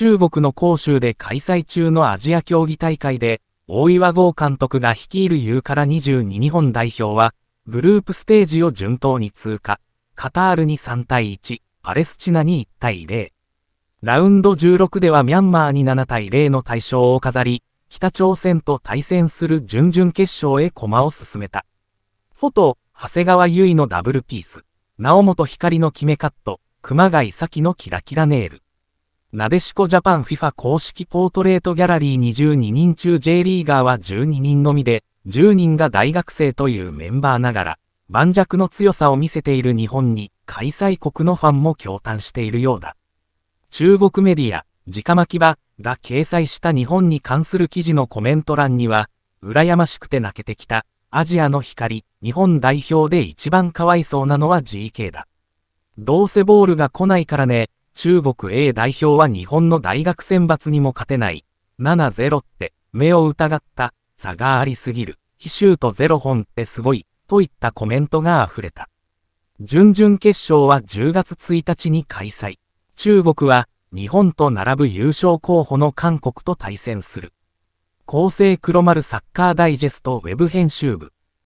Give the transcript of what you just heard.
中国の広州で開催中のアジア競技大会で、大岩豪監督が率いる U から22日本代表は、グループステージを順当に通過、カタールに3対1、パレスチナに1対0。ラウンド16ではミャンマーに7対0の大勝を飾り、北朝鮮と対戦する準々決勝へ駒を進めた。フォト、長谷川優衣のダブルピース、直本光の決めカット、熊谷咲のキラキラネイル。なでしこジャパン FIFA 公式ポートレートギャラリー22人中 J リーガーは12人のみで、10人が大学生というメンバーながら、盤石の強さを見せている日本に、開催国のファンも驚嘆しているようだ。中国メディア、直巻場が掲載した日本に関する記事のコメント欄には、羨ましくて泣けてきた、アジアの光、日本代表で一番かわいそうなのは GK だ。どうせボールが来ないからね、中国 A 代表は日本の大学選抜にも勝てない。7-0って目を疑った差がありすぎる。非シュート0本ってすごい。といったコメントが溢れた。準々決勝は10月1日に開催。中国は日本と並ぶ優勝候補の韓国と対戦する。厚生黒丸サッカーダイジェストウェブ編集部。